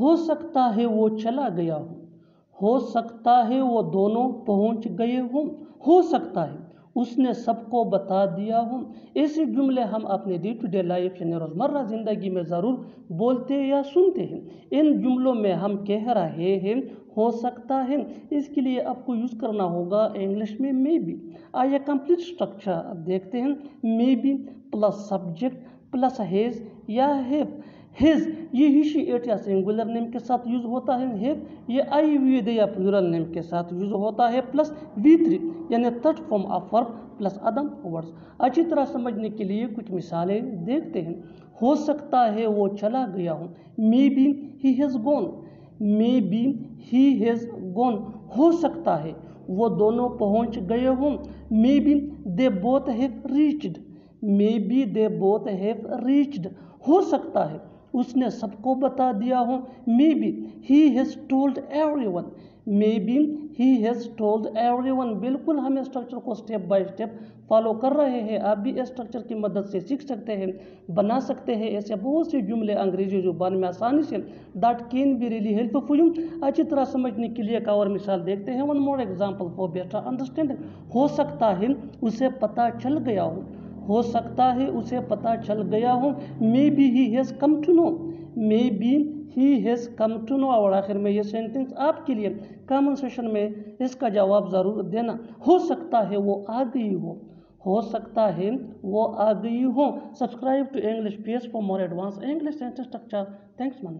हो सकता है वो चला गया हो। हो सकता है वो दोनों पहुँच गए हों। हो सकता है, उसने सबको बता दिया हो। ऐसे जुमले हम अपने डे टू डे लाइफ यानी रोज़मर्रा ज़िंदगी में ज़रूर बोलते या सुनते हैं। इन जुमलों में हम कह रहे हैं, हो सकता है, इसके लिए आपको यूज़ करना होगा इंग्लिश में मे बी आइए कंप्लीट स्ट्रक्चर देखते हैं। May be plus subject plus has या हेफ हिज ये हिशी एट या सिंगुलर नेम के साथ यूज़ होता है। हेव ये आई वी दे या प्लूरल नेम के साथ यूज़ होता है। प्लस वी थ्री यानी third form of verb plus other words अच्छी तरह समझने के लिए कुछ मिसालें देखते हैं। हो सकता है वो चला गया हो। Maybe he has gone maybe he has gone हो सकता है वो दोनों पहुँच गए हों। Maybe they both have reached maybe they both have reached हो सकता है उसने सबको बता दिया हो। Maybe he has told everyone maybe he has told everyone बिल्कुल हम स्ट्रक्चर को स्टेप बाय स्टेप फॉलो कर रहे हैं। आप भी स्ट्रक्चर की मदद से सीख सकते हैं, बना सकते हैं। ऐसे बहुत से जुमले अंग्रेज़ी ज़ुबान में आसानी से that can be really help for you अच्छी तरह समझने के लिए एक और मिसाल देखते हैं। One more example for better understanding हो सकता है उसे पता चल गया हो। हो सकता है उसे पता चल गया हो। Maybe he has come to know maybe he has come to know और आखिर में ये सेंटेंस आपके लिए कॉमन सेशन में इसका जवाब ज़रूर देना। हो सकता है वो आ गई हो। हो सकता है वो आ गई हो। Subscribe to English P S for more advance English sentence structure thanks man